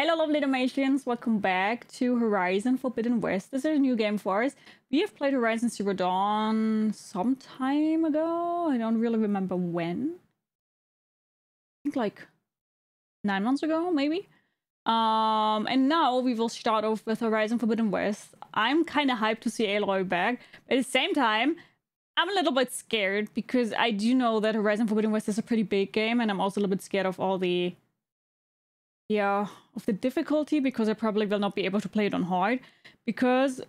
Hello, lovely Dalmatians. Welcome back to Horizon Forbidden West. This is a new game for us. We have played Horizon Zero Dawn some time ago. I don't really remember when. I think like nine months ago, maybe. Um, and now we will start off with Horizon Forbidden West. I'm kind of hyped to see Aloy back, but at the same time, I'm a little bit scared because I do know that Horizon Forbidden West is a pretty big game, and I'm also a little bit scared of all the yeah of the difficulty because I probably will not be able to play it on hard because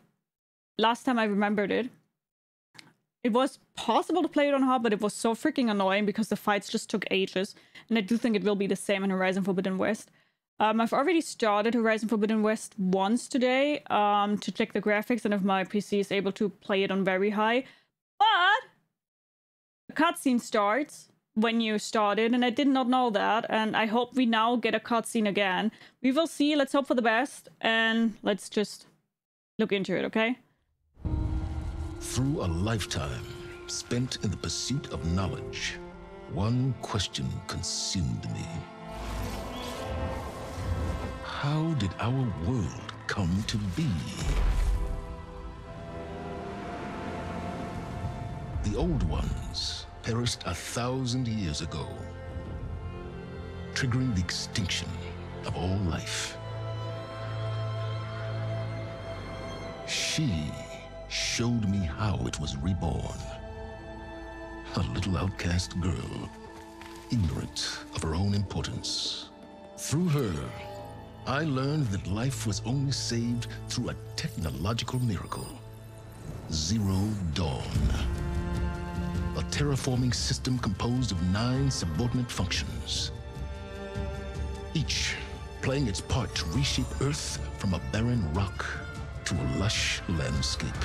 last time I remembered it it was possible to play it on hard but it was so freaking annoying because the fights just took ages and I do think it will be the same in Horizon Forbidden West. Um, I've already started Horizon Forbidden West once today um, to check the graphics and if my PC is able to play it on very high. But a cutscene starts when you started, and I did not know that. And I hope we now get a cutscene again. We will see. Let's hope for the best, and let's just look into it, okay? Through a lifetime spent in the pursuit of knowledge, one question consumed me. How did our world come to be? The old ones perished a thousand years ago, triggering the extinction of all life. She showed me how it was reborn. A little outcast girl, ignorant of her own importance. Through her, I learned that life was only saved through a technological miracle. Zero Dawn a terraforming system composed of nine subordinate functions. Each playing its part to reshape Earth from a barren rock to a lush landscape.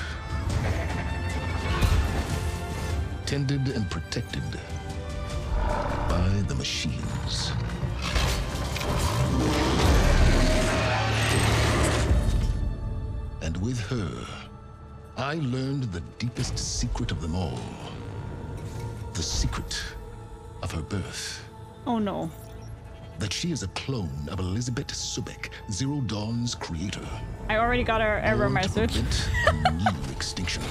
Tended and protected by the machines. And with her, I learned the deepest secret of them all the secret of her birth. Oh no. That she is a clone of Elizabeth Sobek, Zero Dawn's creator. I already got her error message. new extinction.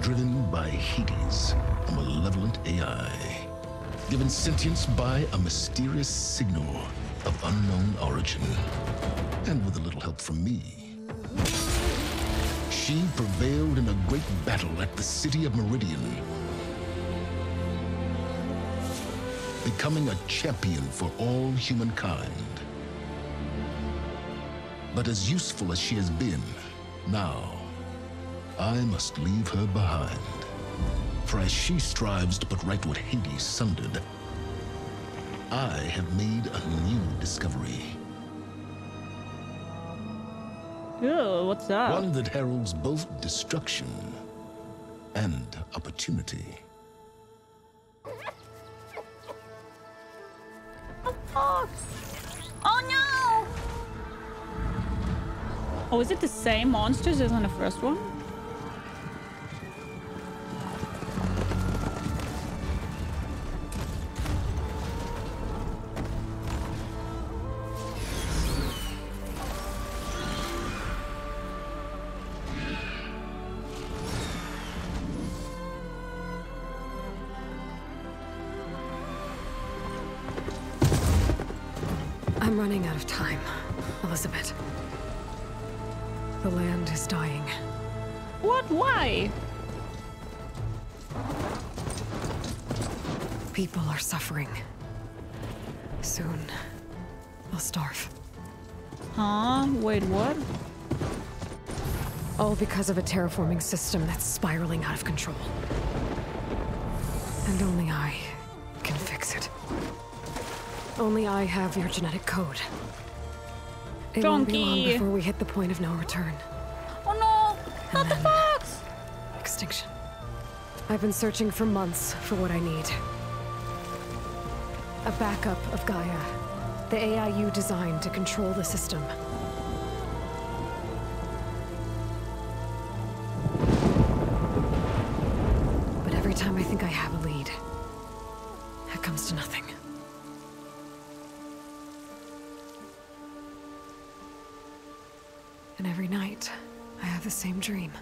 Driven by Hades, a malevolent AI. Given sentience by a mysterious signal of unknown origin. And with a little help from me, she prevailed in a great battle at the city of Meridian, becoming a champion for all humankind. But as useful as she has been, now I must leave her behind. For as she strives to put right what Hades sundered, I have made a new discovery. Ew, what's that? One that heralds both destruction and opportunity. Oh no! Oh, is it the same monsters as on the first one? Starve. Huh? Wait, what? All because of a terraforming system that's spiraling out of control. And only I can fix it. Only I have your genetic code. It won't be long before we hit the point of no return. Oh no! Not the fox! Extinction. I've been searching for months for what I need. A backup of Gaia. The AIU designed to control the system. But every time I think I have a lead, It comes to nothing. And every night, I have the same dream.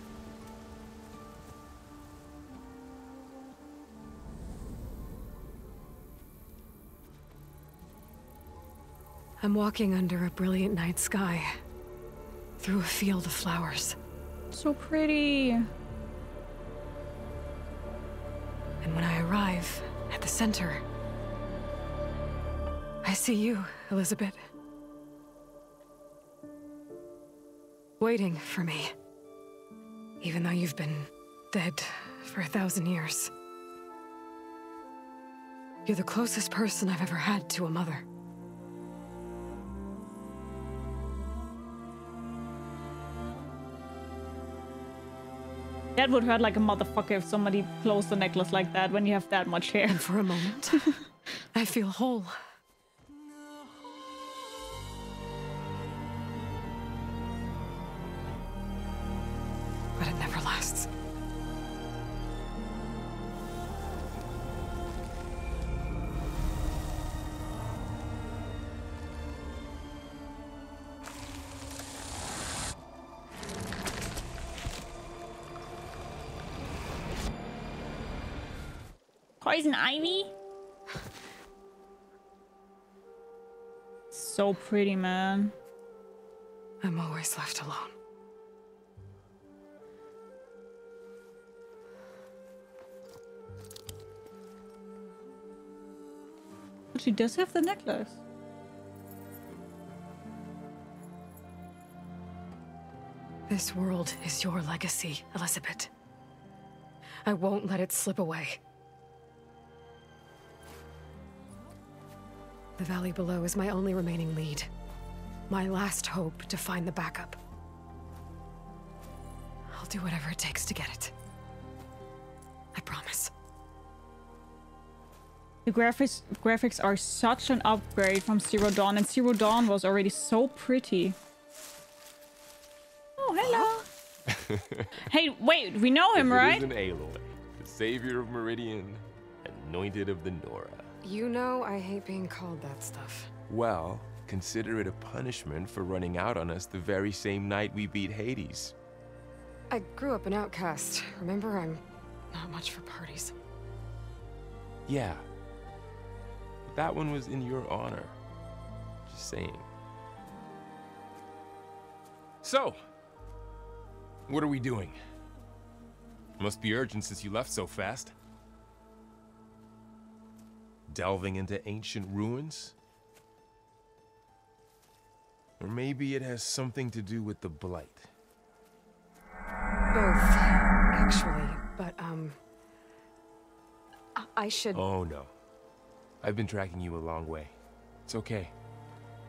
I'm walking under a brilliant night sky, through a field of flowers. So pretty. And when I arrive at the center, I see you, Elizabeth. Waiting for me. Even though you've been dead for a thousand years. You're the closest person I've ever had to a mother. That would hurt like a motherfucker if somebody closed the necklace like that when you have that much hair. And for a moment, I feel whole. Poison ivy? So pretty, man. I'm always left alone. But she does have the necklace. This world is your legacy, Elizabeth. I won't let it slip away. The valley below is my only remaining lead. My last hope to find the backup. I'll do whatever it takes to get it. I promise. The graphics graphics are such an upgrade from Zero Dawn, and Zero Dawn was already so pretty. Oh, hello. hey, wait, we know him, It right? is an Aloy, the savior of Meridian, anointed of the Nora. You know I hate being called that stuff. Well, consider it a punishment for running out on us the very same night we beat Hades. I grew up an outcast. Remember, I'm not much for parties. Yeah. That one was in your honor. Just saying. So, what are we doing? Must be urgent since you left so fast. Delving into ancient ruins? Or maybe it has something to do with the Blight. Both, actually. But, um... I- I should... Oh no. I've been tracking you a long way. It's okay.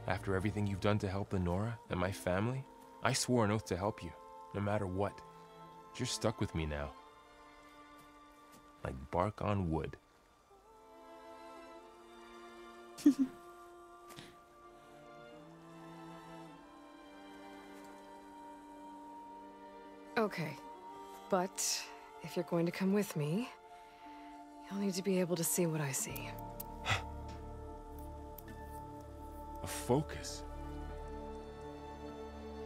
After everything you've done to help the Nora and my family, I swore an oath to help you, no matter what. You're stuck with me now. Like bark on wood. Okay. But if you're going to come with me, you'll need to be able to see what I see. A focus.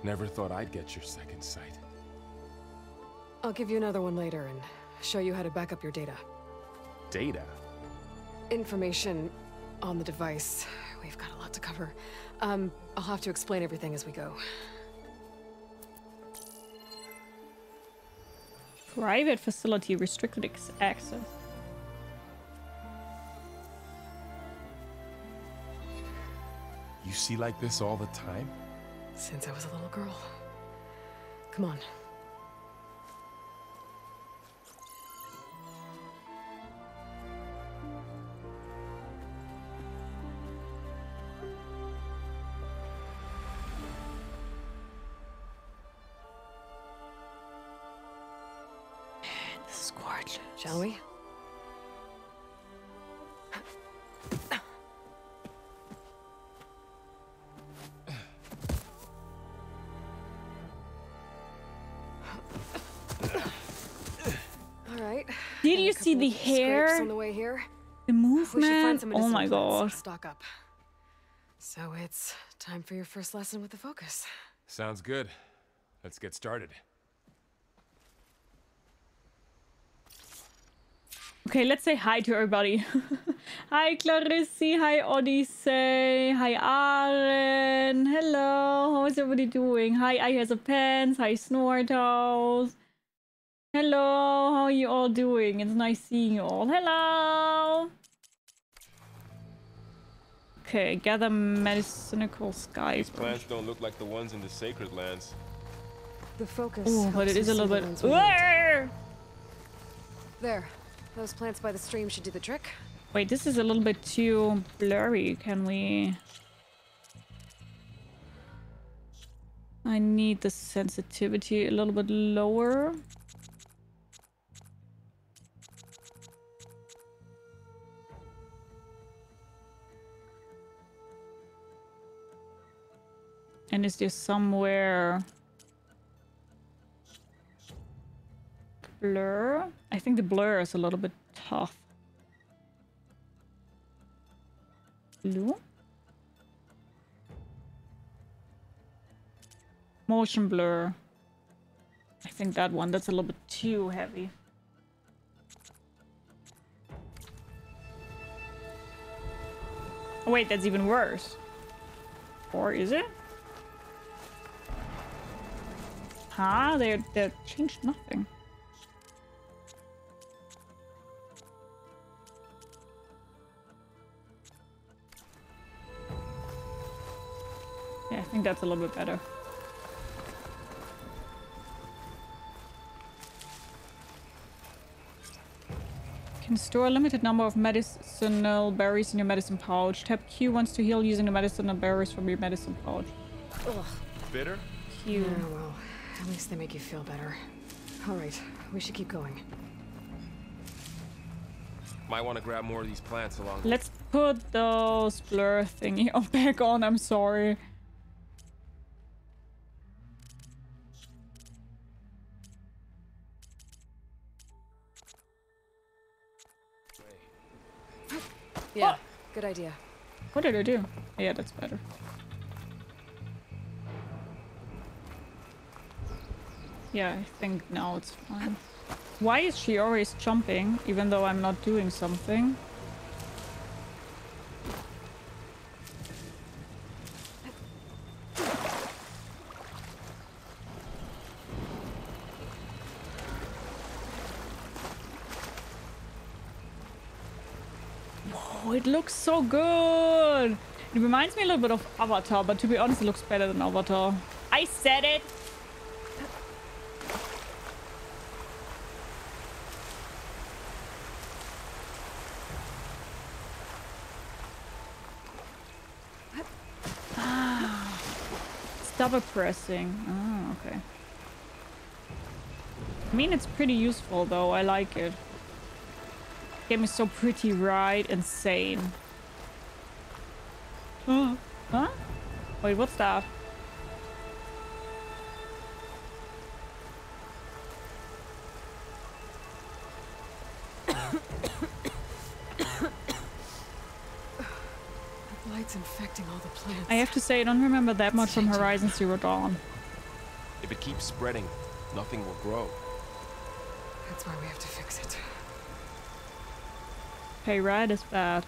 Never thought I'd get your second sight. I'll give you another one later and show you how to back up your data. Data? Information on the device. We've got a lot to cover. Um, I'll have to explain everything as we go. Private facility, restricted access. You see like this all the time? Since I was a little girl. Come on. All right. Did Got a you see couple the scrapes hair? on the way here? The We movement. Oh my plants. god. Stock up. So it's time for your first lesson with the focus. Sounds good. Let's get started. Okay, let's say hi to everybody. hi Clarissi, hi Odyssey, hi Aren, hello, how is everybody doing? Hi I has a pants, hi Snorthouse. Hello, how are you all doing? It's nice seeing you all. Hello! Okay, gather medicinal skies. Plants don't look like the ones in the sacred lands. The focus. Oh, but it is a little bit. ones we need. Where? There. Those plants by the stream should do the trick. Wait, this is a little bit too blurry. Can we... I need the sensitivity a little bit lower. And is there somewhere... Blur? I think the blur is a little bit tough. Blue? Motion blur. I think that one, that's a little bit too heavy. Wait, that's even worse. Or is it? Huh? They they changed nothing. Yeah, I think that's a little bit better. Can store a limited number of medicinal berries in your medicine pouch. Tap Q wants to heal using the medicinal berries from your medicine pouch. Ugh. Bitter? Q. Yeah, well, at least they make you feel better. All right, we should keep going. Might want to grab more of these plants along the Let's put those blur thingy oh, back on. I'm sorry. Yeah, oh. good idea. What did I do? Yeah, that's better. Yeah, I think now it's fine. Why is she always jumping, even though I'm not doing something? It looks so good. It reminds me a little bit of Avatar, but to be honest, it looks better than Avatar. I said it. Double pressing. Oh, okay. I mean, it's pretty useful though. I like it. Game is so pretty, right? Insane. Huh? Wait, what's that? Light's infecting all the plants. I have to say, I don't remember that much from Changing. Horizon Zero Dawn. If it keeps spreading, nothing will grow. That's why we have to fix it. Hey, red is bad.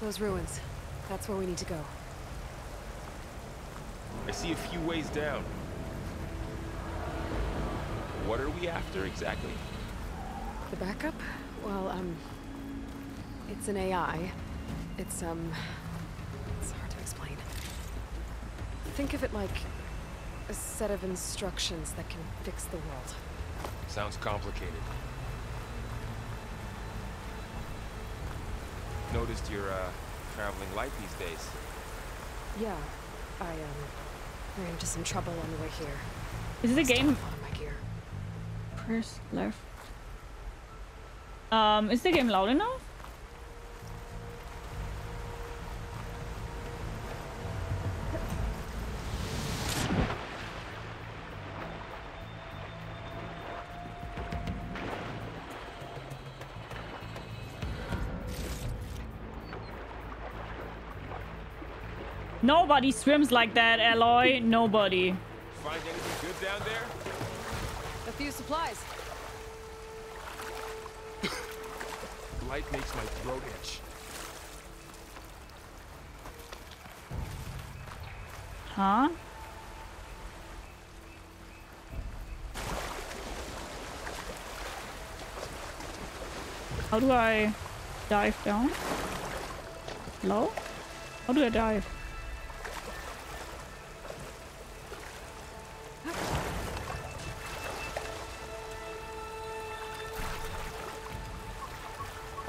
Those ruins. That's where we need to go. I see a few ways down. What are we after exactly? The backup? Well, um... It's an AI. It's, um... Think of it like a set of instructions that can fix the world. Sounds complicated. Noticed you're, uh, traveling light these days. Yeah, I, um... ran into some trouble on the way here. Is it a game? a lot my gear. Press left. Um, is the game loud enough? Nobody swims like that, Aloy. Nobody. Find anything good down there? A few supplies. Light makes my throat itch. Huh? How do I dive down? Hello? How do I dive?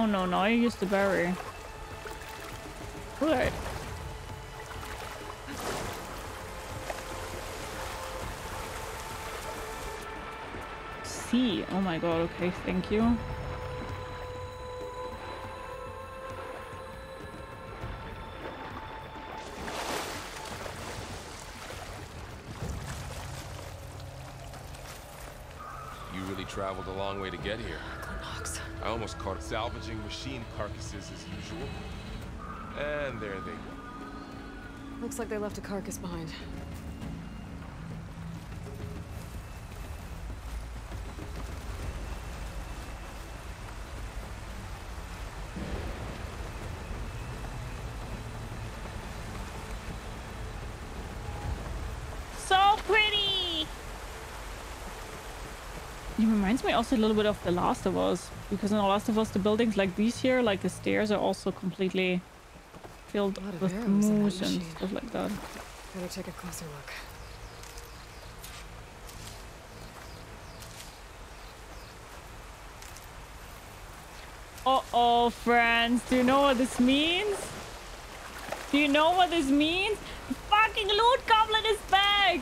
Oh no, no, I used the berry. Alright. C. Oh my god, okay, thank you. You really traveled a long way to get here. I almost caught salvaging machine carcasses as usual. And there they go. Looks like they left a carcass behind. So pretty! It reminds me also a little bit of The Last of Us. Because in The Last of Us, the buildings like these here, like the stairs are also completely filled A lot of with moose and stuff like that. Better take a closer look. Uh-oh, friends. Do you know what this means? Do you know what this means? The fucking loot goblin is back!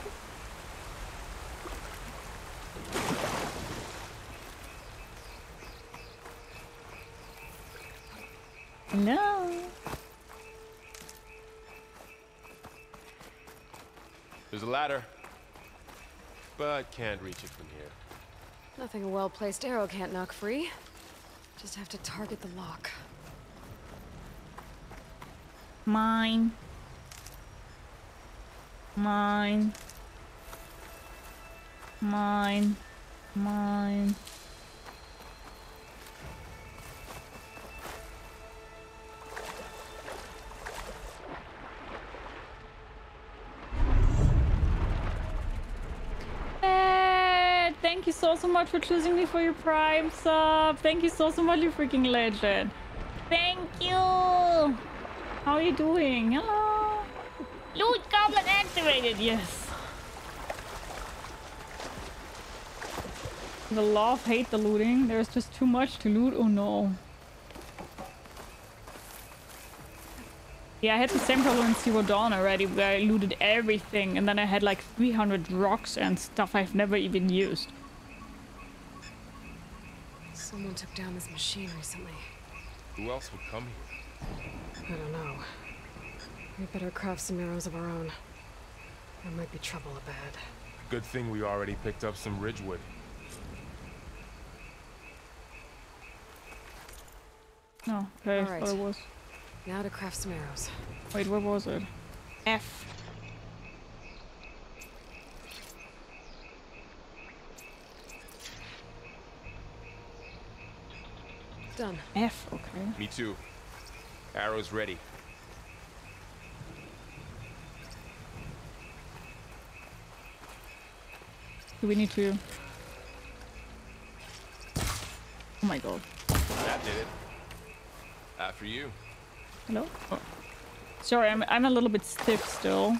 Hello? There's a ladder. But can't reach it from here. Nothing a well-placed arrow can't knock free. Just have to target the lock. Mine. Mine. Mine. Mine. So so much for choosing me for your prime sub. Thank you so so much, you freaking legend. Thank you. How are you doing? Hello. Loot goblin activated. Yes. The love hate the looting. There's just too much to loot. Oh no. Yeah, I had the same problem in Zero Dawn already, where I looted everything, and then I had like 300 rocks and stuff I've never even used. Someone took down this machine recently. Who else would come here? I don't know. We better craft some arrows of our own. There might be trouble ahead. Good thing we already picked up some ridgewood. No, okay, I Alright. thought was. Now to craft some arrows. Wait, where was it? F. Done. F, okay. Me too. Arrows ready. Do we need to... Oh my god. That did it. After you. Hello? Oh. Sorry, I'm, I'm a little bit stiff still.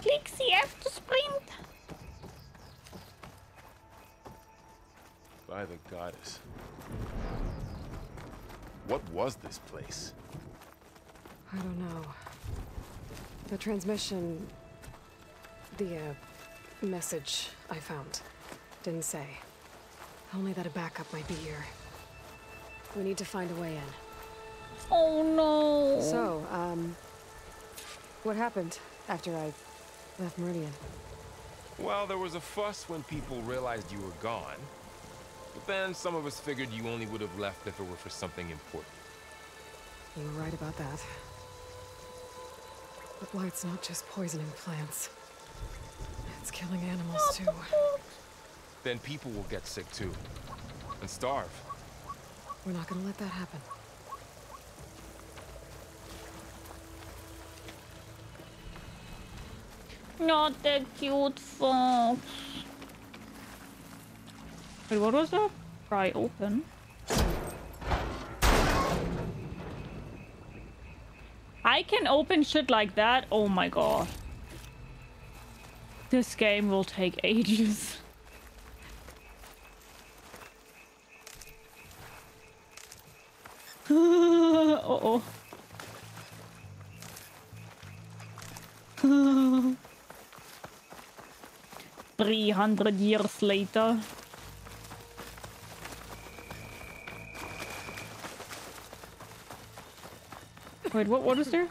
Click CF to sprint! By the goddess. What was this place? I don't know. The transmission... The, uh, message I found didn't say. Only that a backup might be here. We need to find a way in. Oh no! So, um... What happened after I left Meridian? Well, there was a fuss when people realized you were gone. But then some of us figured you only would have left if it were for something important. You were right about that. The blight's not just poisoning plants. It's killing animals too. Then people will get sick too. And starve. We're not gonna let that happen. Not the cute fox. Wait, what was that? Try open. I can open shit like that? Oh my god. This game will take ages. Uh-oh. 300 years later. Wait, what? What is there?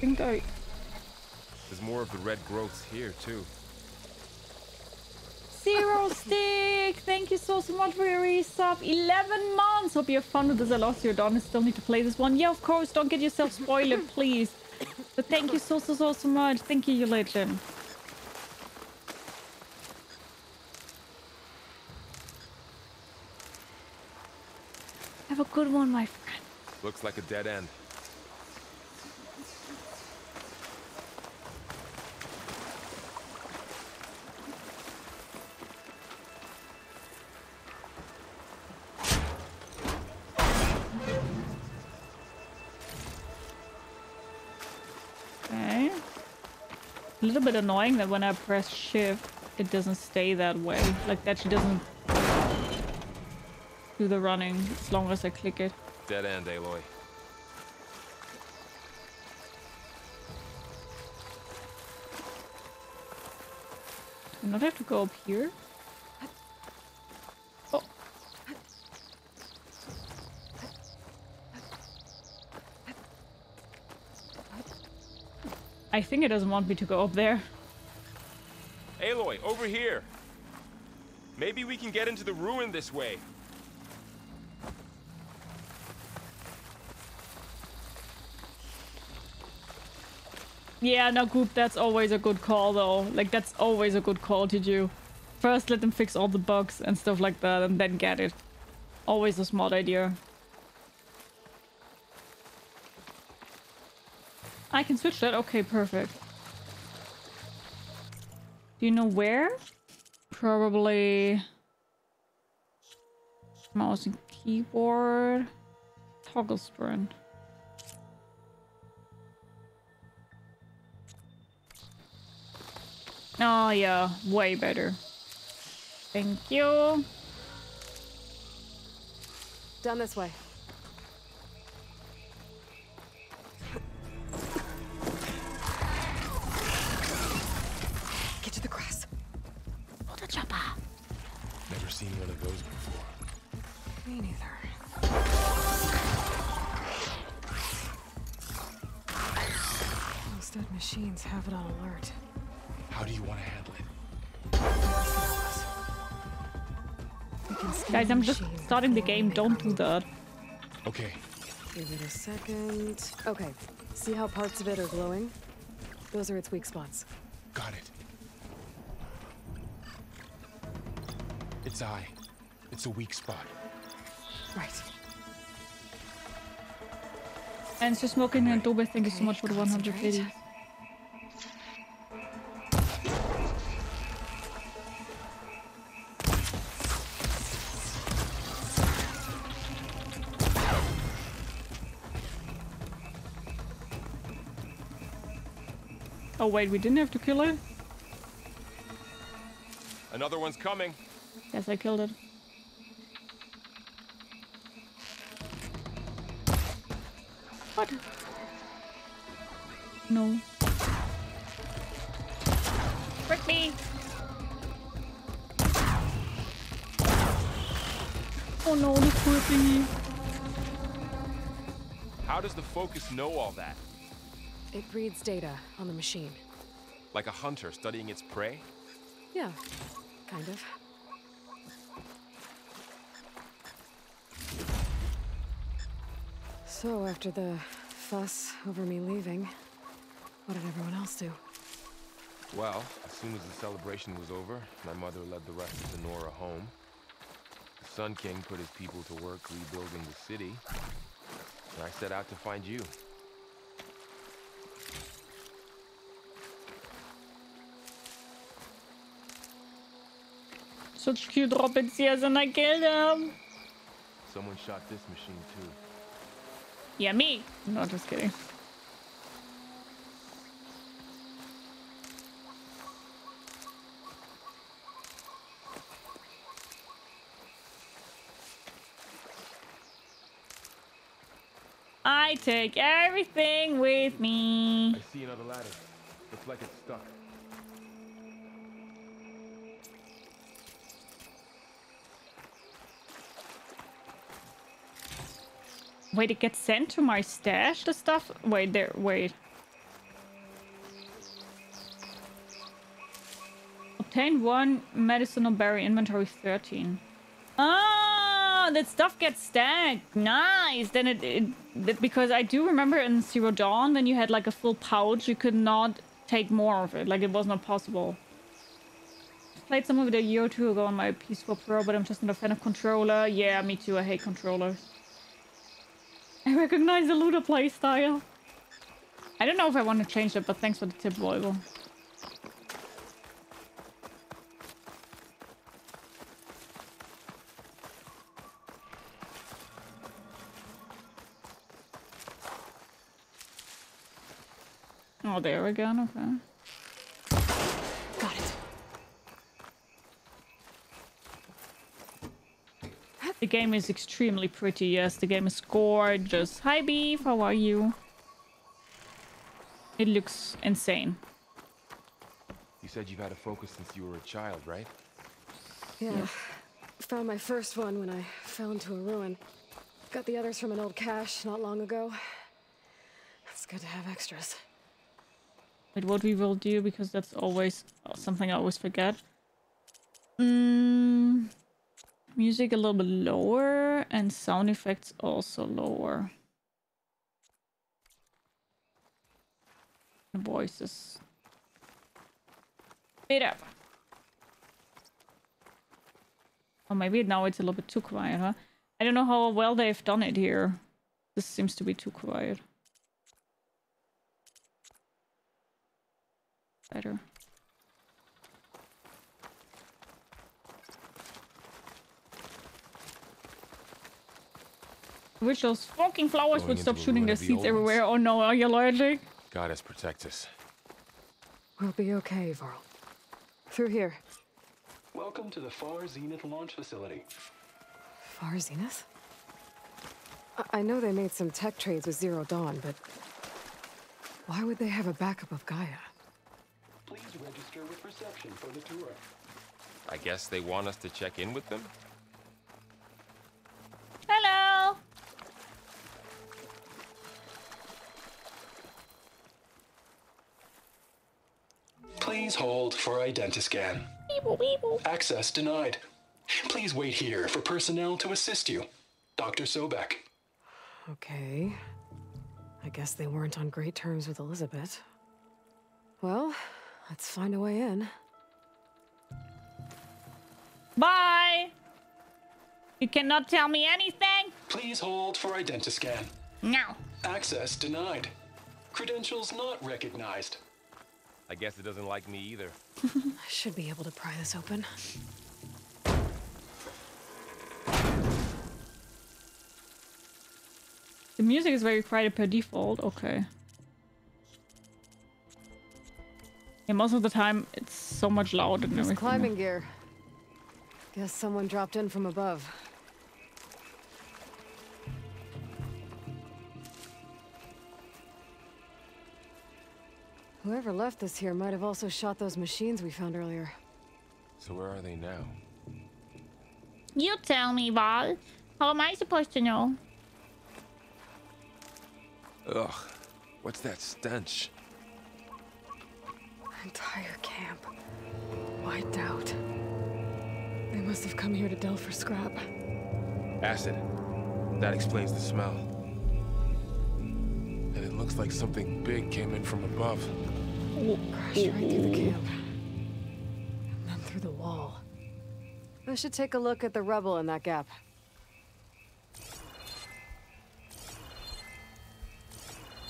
Think I... There's more of the red growths here too. Zero Stick! Thank you so, so much for your resub. 11 months! Hope you have fun with this. I lost your. I still need to play this one. Yeah, of course. Don't get yourself spoiled, please. But thank you so, so, so, so much. Thank you, you legend. Good one, my friend. Looks like a dead end. Okay. A little bit annoying that when I press shift, it doesn't stay that way. Like that she doesn't do the running as long as I click it. Dead end, Aloy. Do I not have to go up here? Oh. I think it doesn't want me to go up there. Aloy, over here! Maybe we can get into the ruin this way. Yeah, no, group, that's always a good call, though. Like, that's always a good call to do. First, let them fix all the bugs and stuff like that, and then get it. Always a smart idea. I can switch that? Okay, perfect. Do you know where? Probably... Mouse and keyboard. Toggle sprint. Oh yeah, way better. Thank you. Down this way. Get to the grass. Pull the chopper. Never seen one of those before. Me neither. Those dead machines have it on alert. How do you want to handle it? We can scan Guys, I'm just starting the game. Don't do that. Okay, Give it a second. Okay. See how parts of it are glowing? Those are its weak spots. got it. Its eye. It's a weak spot. Right. And so smoking and Dobe, thank you so much for the 100 videos. Wait, we didn't have to kill it? Another one's coming. Yes, I killed it. What? No. Frick me! Oh no, the poor thingy. How does the focus know all that? It reads data on the machine. Like a hunter studying its prey? Yeah. Kind of. So, after the fuss over me leaving, what did everyone else do? Well, as soon as the celebration was over, my mother led the rest of the Nora home. The Sun King put his people to work rebuilding the city, and I set out to find you. Such cute robots, yes, and I killed them. Someone shot this machine too. Yeah, me. No, just kidding. I take everything with me. I see another ladder. Looks like it's stuck. Wait, it gets sent to my stash, the stuff? Wait, there, wait. Obtain one medicinal berry, inventory 13. Ah, that stuff gets stacked. Nice. Then it, it, because I do remember in Zero Dawn, when you had like a full pouch, you could not take more of it. Like it was not possible. Played some of it a year or two ago on my PS4 Pro, but I'm just not a fan of controller. Yeah, me too. I hate controllers. I recognize the looter playstyle. I don't know if I want to change it, but thanks for the tip, Volvo. Oh, there again, okay. The game is extremely pretty, yes, the game is gorgeous. Hi Beef, how are you? It looks insane. You said you've had a focus since you were a child, right? Yeah. Found my first one when I fell into a ruin. Got the others from an old cache not long ago. It's good to have extras. Wait, what we will do, because that's always something I always forget. Mm, music a little bit lower, and sound effects also lower. Voices. Bit up. Or maybe now it's a little bit too quiet, huh? I don't know how well they've done it here. This seems to be too quiet. Better. Wish those fucking flowers Going would stop into shooting their of the seeds everywhere. Oh no, are you allergic? Goddess protect us. We'll be okay, Varl. Through here. Welcome to the Far Zenith launch facility. Far Zenith? I, I know they made some tech trades with Zero Dawn, but why would they have a backup of Gaia? Please register with reception for the tour. I guess they want us to check in with them? Please hold for identiscan. Weeble, weeble. Access denied. Please wait here for personnel to assist you. Dr. Sobek. Okay. I guess they weren't on great terms with Elizabeth. Well, let's find a way in. Bye. You cannot tell me anything? Please hold for identiscan. No. Access denied. Credentials not recognized. I guess it doesn't like me either. I should be able to pry this open. The music is very quiet per default. Okay. Yeah, most of the time it's so much louder and There's everything. climbing gear. Guess someone dropped in from above. Whoever left this here might have also shot those machines we found earlier. So where are they now? You tell me, Varl. How am I supposed to know? Ugh. What's that stench? Entire camp. Wiped out. They must have come here to delve for scrap. Acid. That explains the smell. And it looks like something big came in from above. Crashed right through the camp. And then through the wall. I should take a look at the rubble in that gap.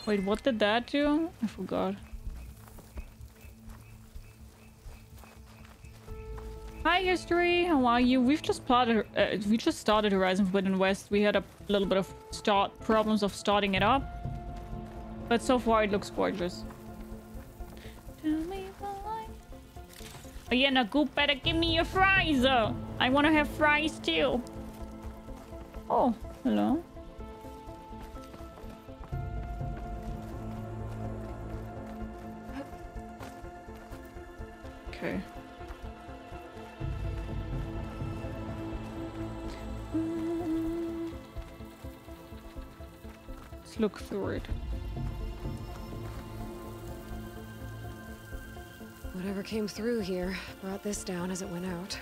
Wait, what did that do? I forgot. Hi, history. How are you? We've just plotted. Uh, we just started Horizon Forbidden West. We had a little bit of start problems of starting it up, but so far it looks gorgeous. Yeah, now go better give me your fries. Uh. I want to have fries too. Oh, hello. Okay. Let's look through it. Whatever came through here brought this down as it went out.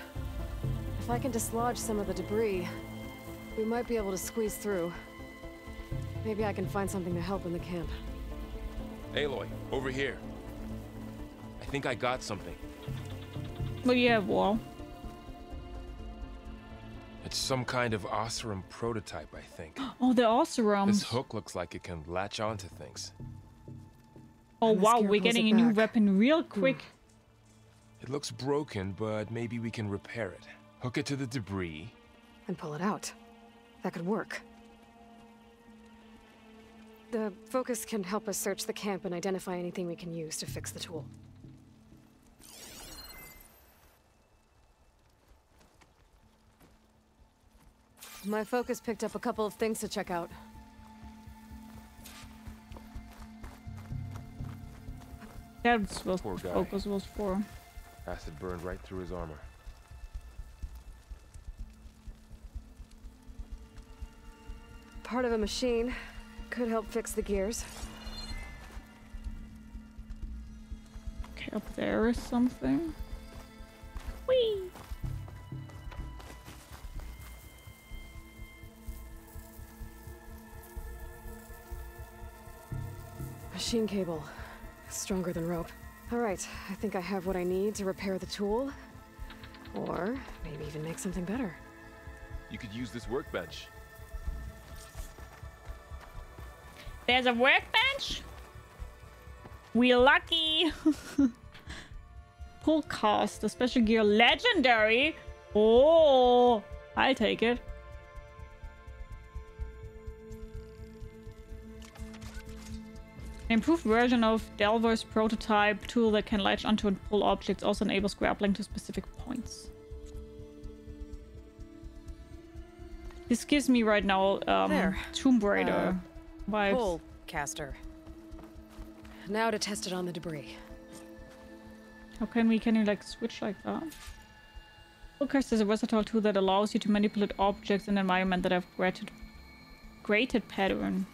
If I can dislodge some of the debris, we might be able to squeeze through. Maybe I can find something to help in the camp. Aloy, over here. I think I got something. What do you have, Varl? It's some kind of Oseram prototype, I think. Oh, the Oseram. This hook looks like it can latch onto things. Oh wow, we're getting it a new weapon real quick. It looks broken, but maybe we can repair it. Hook it to the debris. And pull it out. That could work. The focus can help us search the camp and identify anything we can use to fix the tool. My focus picked up a couple of things to check out. That's what Poor guy. focus was for. Acid burned right through his armor. Part of a machine could help fix the gears. Okay, up there is something. Whee! Machine cable. Stronger than rope. Alright, I think I have what I need to repair the tool. Or maybe even make something better. You could use this workbench. There's a workbench? We're lucky! Pull cast, the special gear legendary. Oh, I'll take it. An improved version of Delver's prototype tool that can latch onto and pull objects also enables grappling to specific points. This gives me right now um, There. Tomb Raider vibes. Pull caster. Now to test it on the debris. How can we, can you like switch like that? Fullcast is a versatile tool that allows you to manipulate objects in an environment that have graded, graded pattern.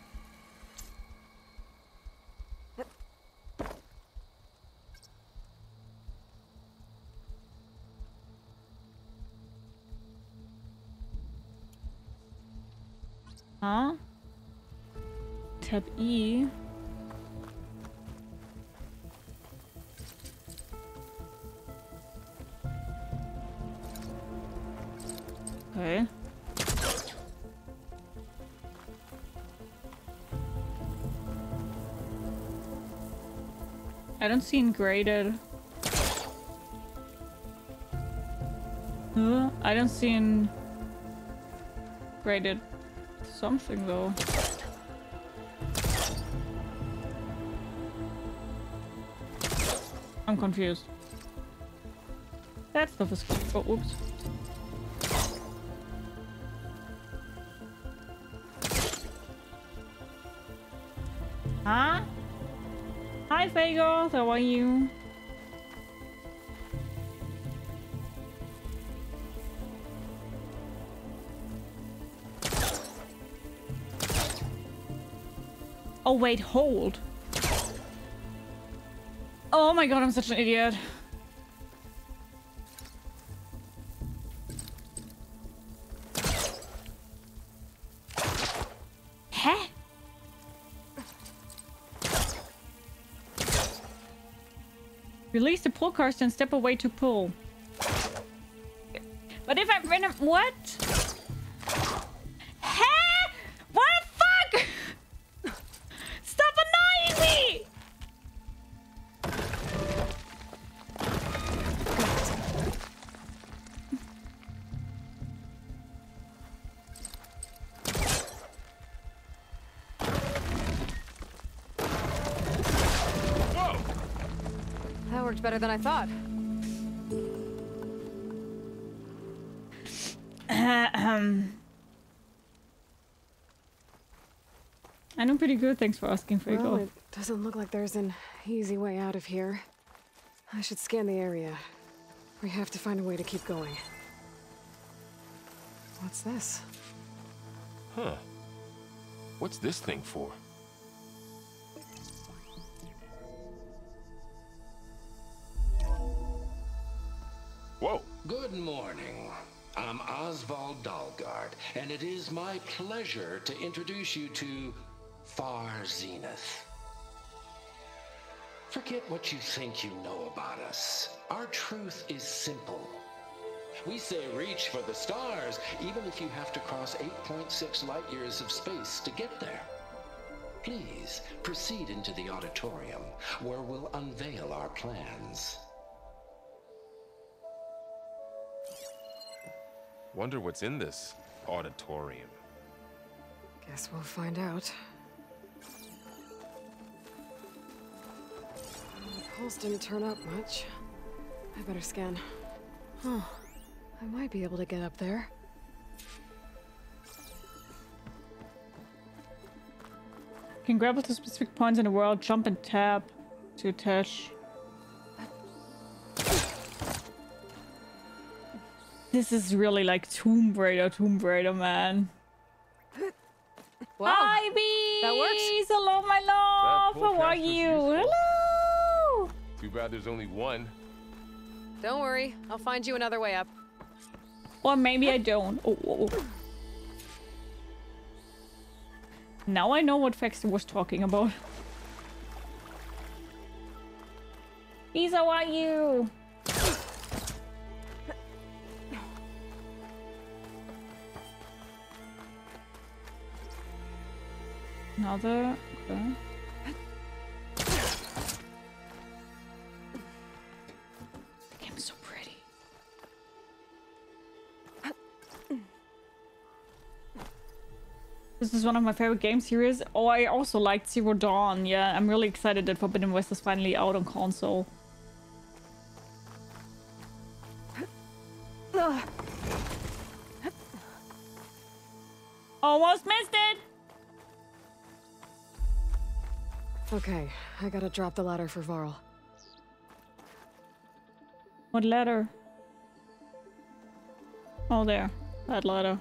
Huh? Tab E. Okay. I don't see graded. Huh? I don't see in graded something though. I'm confused. That stuff is. Oh, oops. Huh? Hi, Fago. How are you? Oh, wait, hold. Oh my god, I'm such an idiot. Huh? Release the pull cars and step away to pull. But if I random- what? Worked better than I thought. I know pretty good. Thanks for asking, Fago. Well, it doesn't look like there's an easy way out of here. I should scan the area. We have to find a way to keep going. What's this? Huh. What's this thing for? Oswald Dalgard, and it is my pleasure to introduce you to Far Zenith. Forget what you think you know about us. Our truth is simple. We say reach for the stars, even if you have to cross 8.6 light years of space to get there. Please proceed into the auditorium, where we'll unveil our plans. Wonder what's in this auditorium. Guess we'll find out. The pulse didn't turn up much. I better scan. Huh. I might be able to get up there. You Can grab to specific points in the world, jump and tap to attach. This is really like Tomb Raider, Tomb Raider, man. Wow. Hi, bees! that works. Hello, my love! How are you? Hello! Too bad there's only one. Don't worry, I'll find you another way up. Or maybe I don't. Oh, oh, oh. Now I know what Faxter was talking about. Bees, how are you? Another. Okay. The game is so pretty. This is one of my favorite game series. Oh, I also liked Zero Dawn. Yeah, I'm really excited that Forbidden West is finally out on console. Okay, I gotta drop the ladder for Varl. What ladder? Oh, there. That ladder.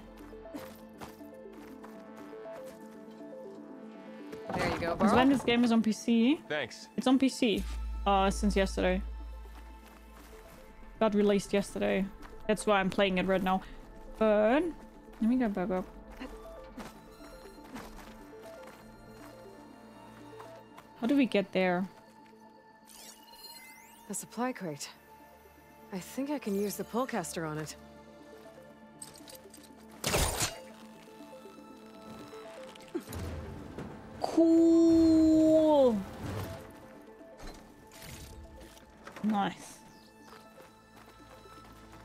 There you go, Since when this game is on PC? Thanks. It's on PC. Uh, since yesterday. Got released yesterday. That's why I'm playing it right now. But let me get back up. We get there? A supply crate. I think I can use the pullcaster on it. Cool. Nice.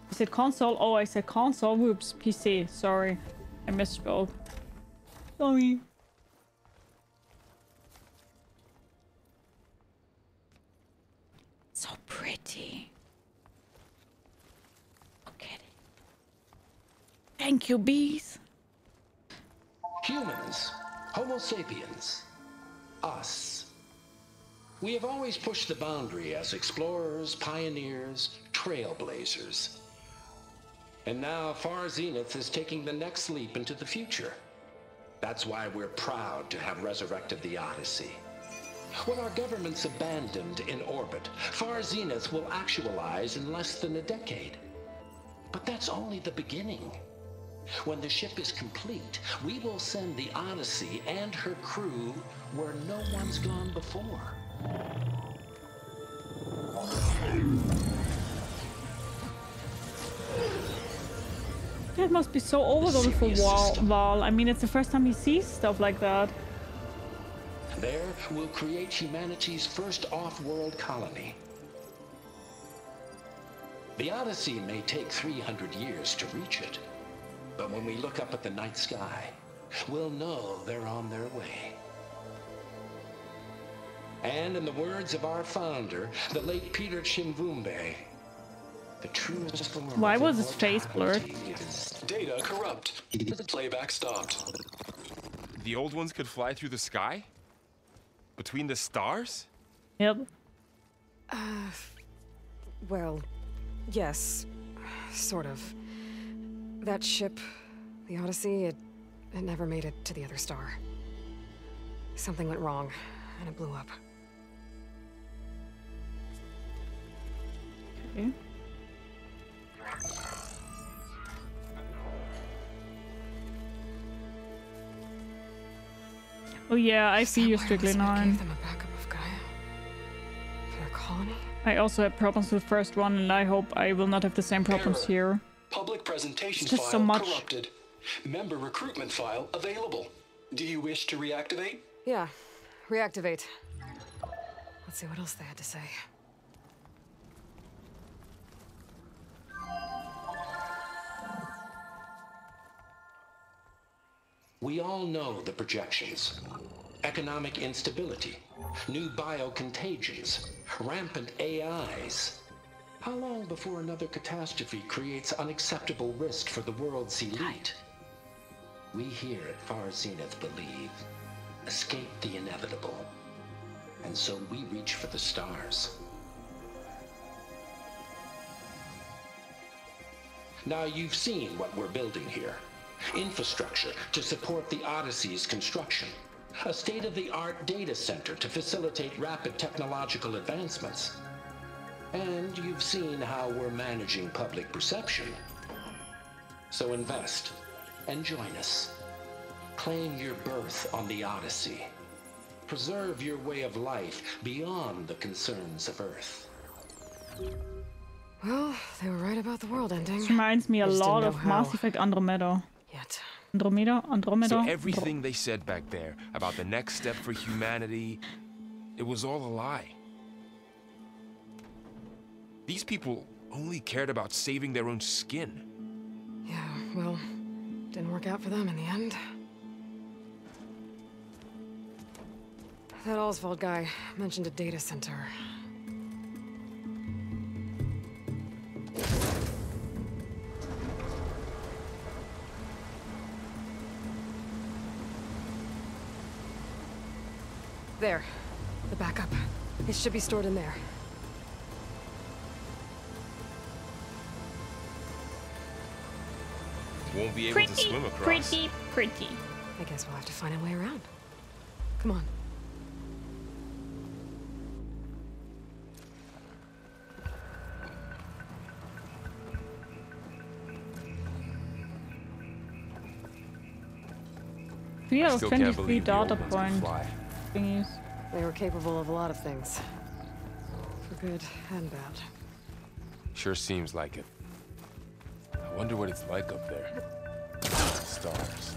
You said console? Oh, I said console. Whoops, PC. Sorry. I misspoke. Sorry. So pretty. Look at it. You, bees. Humans, Homo sapiens, us. We have always pushed the boundary as explorers, pioneers, trailblazers. And now Far Zenith is taking the next leap into the future. That's why we're proud to have resurrected the Odyssey. What our governments abandoned in orbit, Far Zenith will actualize in less than a decade. But that's only the beginning. When the ship is complete, we will send the Odyssey and her crew where no one's gone before. That must be so overwhelming for Wall, Val. I mean, it's the first time he sees stuff like that. There, we'll create humanity's first off-world colony. The Odyssey may take 300 years to reach it, but when we look up at the night sky, we'll know they're on their way. And in the words of our founder, the late Peter Chimvumbe, the truest form Why of was his face blurred? Data corrupt. Playback stopped. The old ones could fly through the sky? Between the stars? Yep. Uh, well, yes, sort of. That ship, the Odyssey, it, it never made it to the other star. Something went wrong, and it blew up. Okay. Oh yeah, I see you, Strictly Nine. Them a backup of Gaia for their colony. I also had problems with the first one, and I hope I will not have the same problems here. Public presentation file so much. corrupted. Member recruitment file available. Do you wish to reactivate? Yeah, reactivate. Let's see what else they had to say. We all know the projections. Economic instability, new biocontagions, rampant AIs. How long before another catastrophe creates unacceptable risk for the world's elite? We here at Far Zenith believe escape the inevitable. And so we reach for the stars. Now you've seen what we're building here. Infrastructure to support the Odyssey's construction. A state-of-the-art data center to facilitate rapid technological advancements. And you've seen how we're managing public perception. So invest and join us. Claim your berth on the Odyssey. Preserve your way of life beyond the concerns of Earth. Well, they were right about the world ending. This reminds me a lot of how. Mass Effect Andromeda. Yet. Andromeda? Andromeda? So everything they said back there about the next step for humanity, it was all a lie. These people only cared about saving their own skin. Yeah, well, didn't work out for them in the end. That Oswald guy mentioned a data center. There. The backup. It should be stored in there. Won't be able to pretty, swim across. pretty, pretty. I guess we'll have to find a way around. Come on. Three out of Still can't 23 believe the old data ones could point thingies. They were capable of a lot of things. For good and bad. Sure seems like it. I wonder what it's like up there. Stars.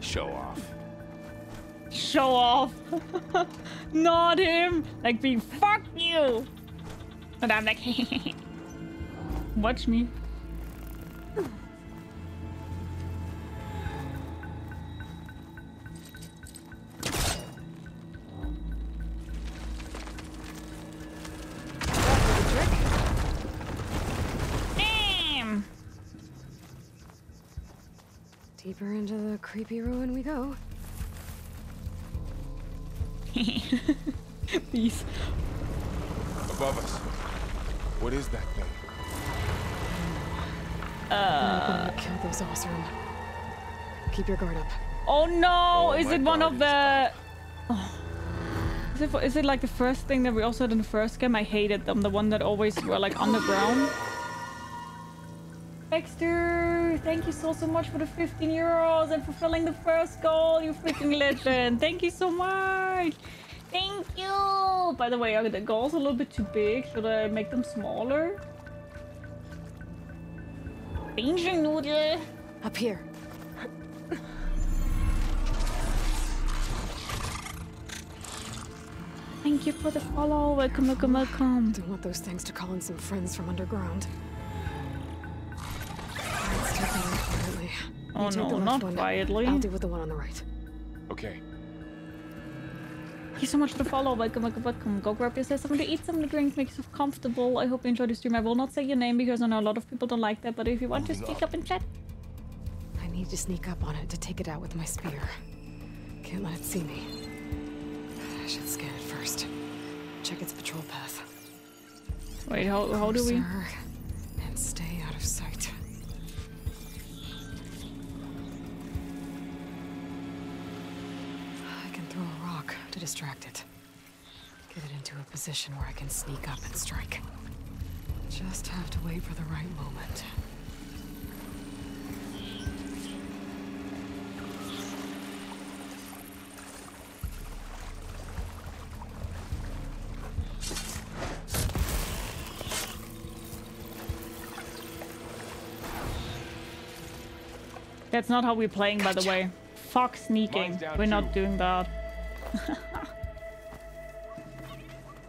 Show off. Show off. Not him. Like being fuck you. And I'm like, watch me. Deeper into the creepy ruin we go. Peace. Above us. What is that thing? Uh. Kill those Oseram. Keep your guard up. Oh no! Oh, is it one of the? Oh. Is it, is it like the first thing that we also had in the first game? I hated them. The one that always were like underground. Dexter, thank you so so much for the 15 euros and fulfilling the first goal. You freaking legend. Thank you so much. Thank you. By the way, are the goals a little bit too big? Should I make them smaller? Binging noodle. Up here. Thank you for the follow. Welcome, welcome, welcome. Don't want those things to call in some friends from underground. Oh You take the no, not one. quietly. I'll deal with the one on the right. Okay. Thank you so much for the follow. Welcome, welcome, welcome. Go grab yourself something to eat, something to drink, make yourself comfortable. I hope you enjoy the stream. I will not say your name because I know a lot of people don't like that, but if you want to Moving speak up. and chat, I need to sneak up on it to take it out with my spear. Can't let it see me. I should scan it first. Check its patrol path. wait, how, how do we? And stay distract it. Get it into a position where I can sneak up and strike. Just have to wait for the right moment. That's not how we're playing, by the way. Fuck sneaking. We're not too. doing that.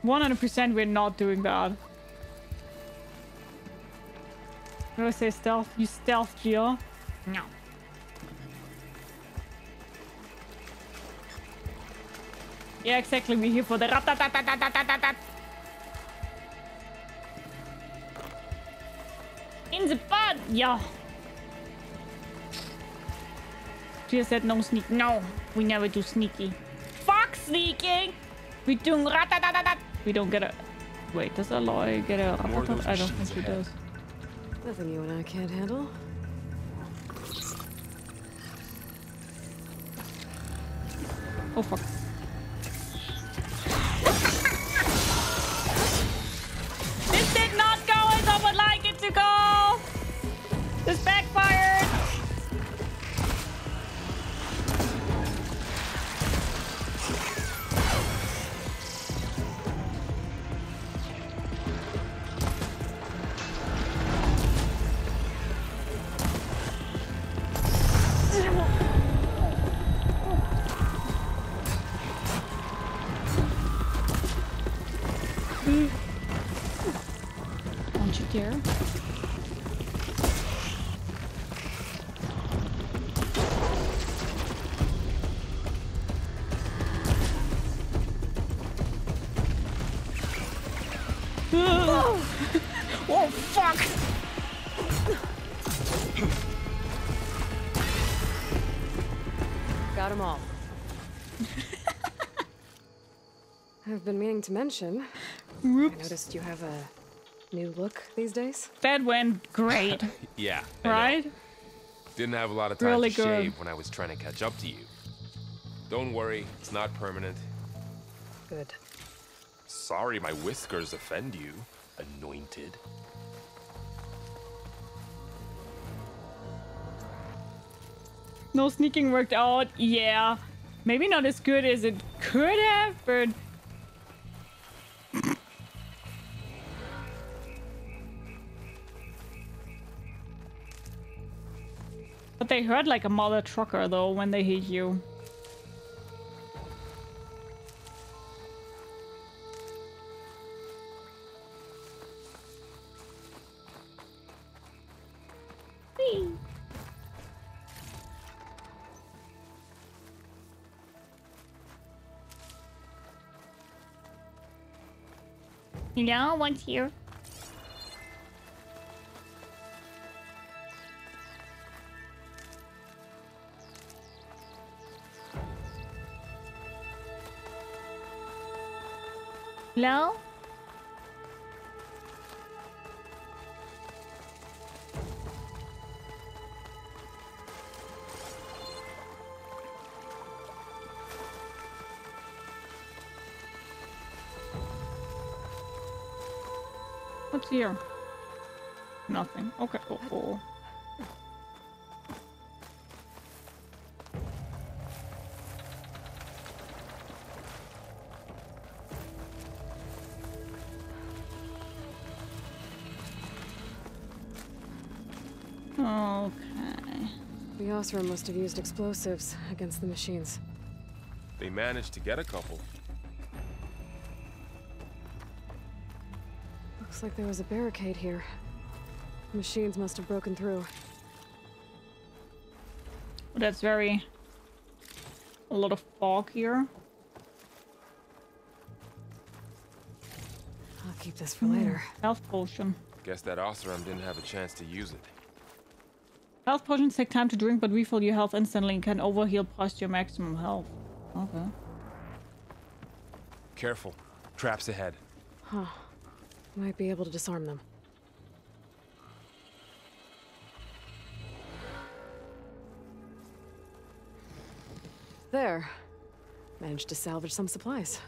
100% we're not doing that. What do I say stealth? You stealth, Gio? No. Yeah, exactly. We're here for the rat-tat-tat-tat-tat-tat-tat. In the butt! Yeah. She said no sneak. No, we never do sneaky. Fuck sneaking! We do rat-tat-tat-tat. We don't get a... Wait, does Aloy get a More of those? I don't think he ahead. does. Nothing you and I can't handle. Oh fuck. To mention. I noticed you have a new look these days. That went great, Yeah. I right? Didn't have a lot of time Really to good. shave when I was trying to catch up to you. Don't worry, it's not permanent. Good. Sorry my whiskers offend you, anointed. No sneaking worked out. Yeah. Maybe not as good as it could have, but. But they hurt like a mother trucker though when they hit you. No one's here. Hello? What's here? Nothing. Okay. Oh, oh. The Oseram must have used explosives against the machines. They managed to get a couple. Looks like there was a barricade here. Machines must have broken through. That's very... A lot of fog here. I'll keep this for later. Mm, health potion. Guess that Oseram didn't have a chance to use it. Health potions take time to drink, but refill your health instantly and can overheal past your maximum health. Okay. Careful. Traps ahead. Huh. Might be able to disarm them. There. Managed to salvage some supplies.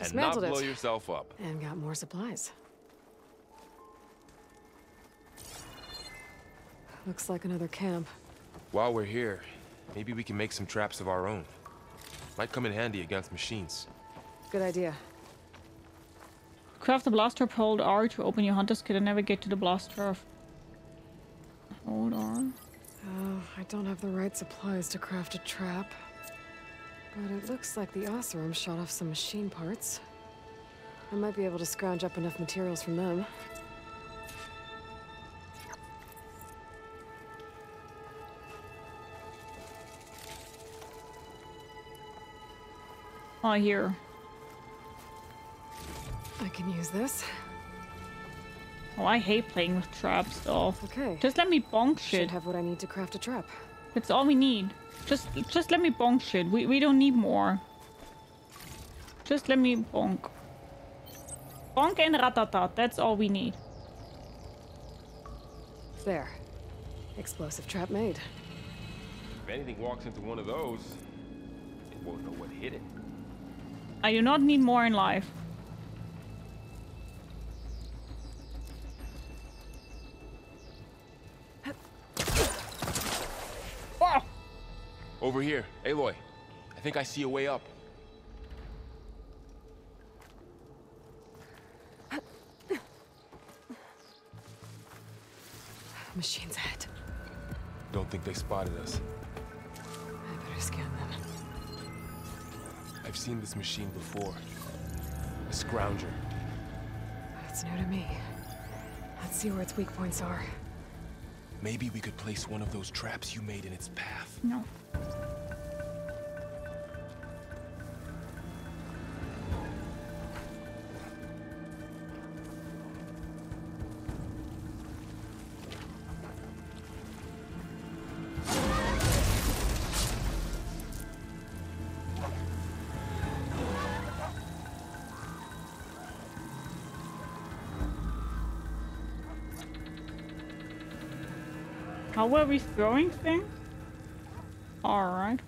And not blow it. yourself up. And got more supplies. Looks like another camp. While we're here, maybe we can make some traps of our own. Might come in handy against machines. Good idea. Craft the blaster, turf, hold R to open your hunter's kit and navigate to the blaster. turf. Hold on. Oh, I don't have the right supplies to craft a trap. But it looks like the Oseram shot off some machine parts. I might be able to scrounge up enough materials from them. Oh, here. I can use this. Oh, I hate playing with traps, though. Okay. Just let me bonk shit. Should shit. have what I need to craft a trap. That's all we need. Just, just let me bonk shit. We, we don't need more. Just let me bonk. Bonk and ratatat. That's all we need. There. Explosive trap made. If anything walks into one of those, it won't know what hit it. I do not need more in life. Oh! Over here, Aloy. I think I see a way up. Machines ahead. Don't think they spotted us. I better scan them. I've seen this machine before. A scrounger. That's new to me. Let's see where its weak points are. Maybe we could place one of those traps you made in its path. No. How were we throwing things? Alright.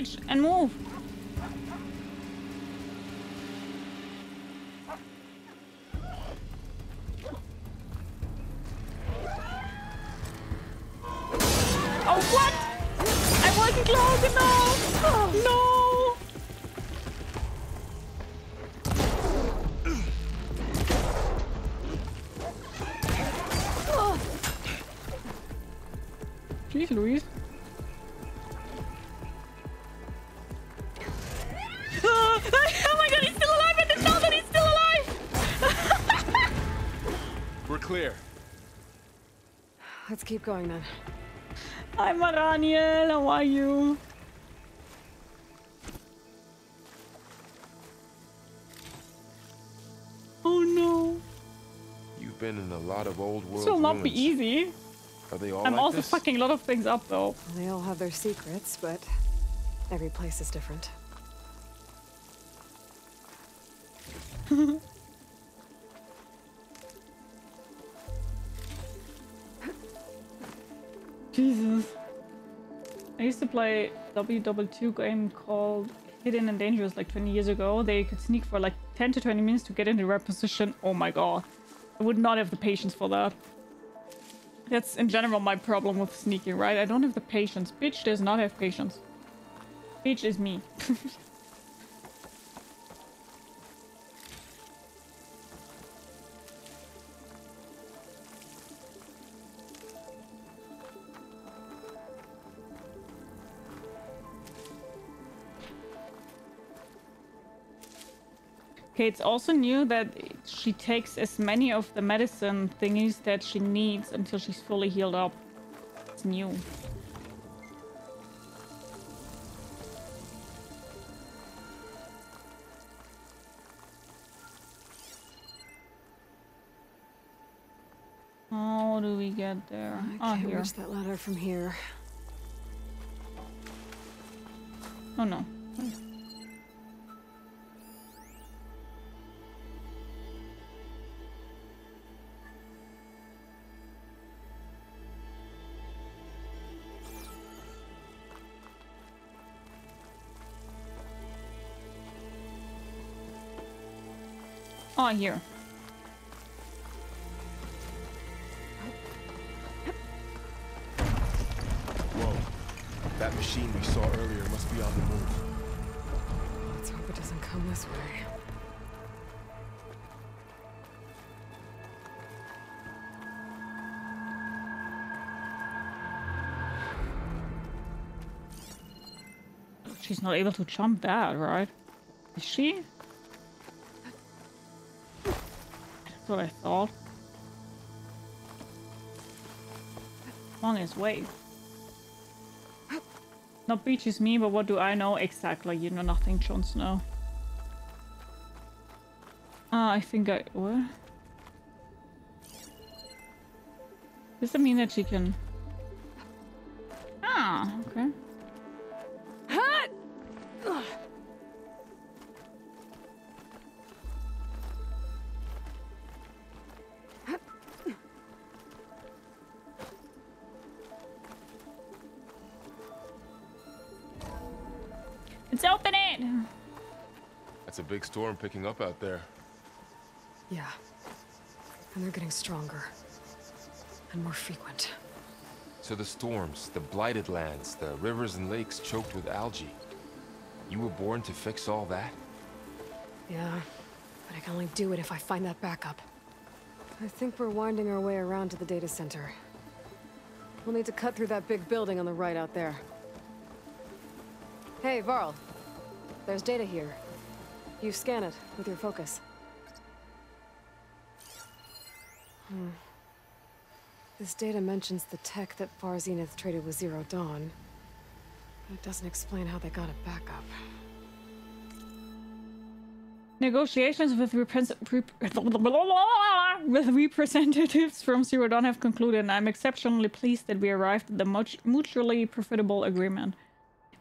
Bitch and move. Oh, what? I wasn't close enough. Oh, no. Keep going then. Hi Maraniel, how are you? Oh no. You've been in a lot of old world This will not be easy. Are they all I'm like also this? fucking a lot of things up though. They all have their secrets, but every place is different. Jesus. I used to play W2 game called Hidden and Dangerous like 20 years ago. They could sneak for like 10 to 20 minutes to get in the right position. Oh my god. I would not have the patience for that. That's in general my problem with sneaking, right? I don't have the patience. Bitch does not have patience. Bitch is me. Okay, it's also new that she takes as many of the medicine thingies that she needs until she's fully healed up. It's new. How do we get there? I Ah, can't here. reach that ladder from here. Oh no. Oh, here. Whoa. That machine we saw earlier must be on the move. Let's hope it doesn't come this way. She's not able to jump that, right? Is she? What I thought. On his way. Not beaches me, but what do I know? Exactly, you know nothing, Jon Snow. Ah, I think I... What? Does that mean that she can... big storm picking up out there. Yeah. And they're getting stronger. And more frequent. So the storms, the blighted lands, the rivers and lakes choked with algae. You were born to fix all that? Yeah. But I can only do it if I find that backup. I think we're winding our way around to the data center. We'll need to cut through that big building on the right out there. Hey, Varl. There's data here. You scan it with your focus. Hmm. This data mentions the tech that Far Zenith traded with Zero Dawn. But it doesn't explain how they got it back up. Negotiations with, with representatives from Zero Dawn have concluded, and I'm exceptionally pleased that we arrived at the much mutually profitable agreement.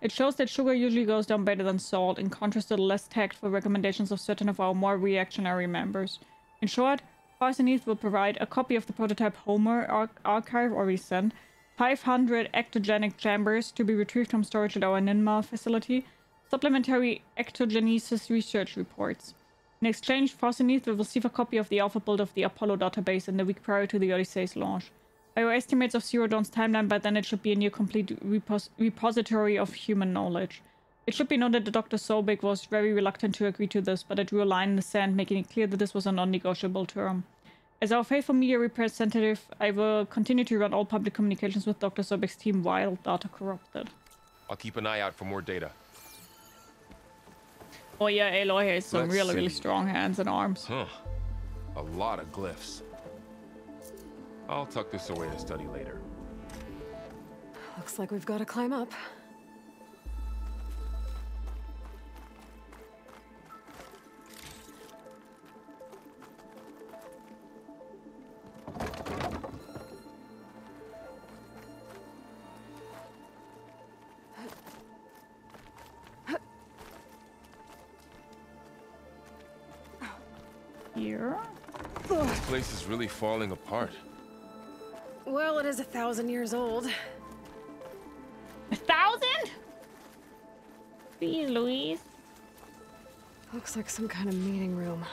It shows that sugar usually goes down better than salt, in contrast to the less tactful recommendations of certain of our more reactionary members. In short, Far Zenith will provide a copy of the prototype Homer ar- archive already sent, 500 ectogenic chambers to be retrieved from storage at our Ninma facility, supplementary ectogenesis research reports. In exchange, Far Zenith will receive a copy of the alpha build of the Apollo database in the week prior to the Odyssey's launch. By estimates of Zero Dawn's timeline, by then it should be a near complete repos- repository of human knowledge. It should be noted that Dr. Sobek was very reluctant to agree to this, but I drew a line in the sand, making it clear that this was a non-negotiable term. As our faithful media representative, I will continue to run all public communications with Dr. Sobek's team while data corrupted. I'll keep an eye out for more data. Oh yeah, Aloy has some Let's really, really strong hands and arms. Huh. A lot of glyphs. I'll tuck this away to study later. Looks like we've got to climb up. Here. This place is really falling apart. Well, it is a thousand years old. A thousand? Please, Louise. Looks like some kind of meeting room.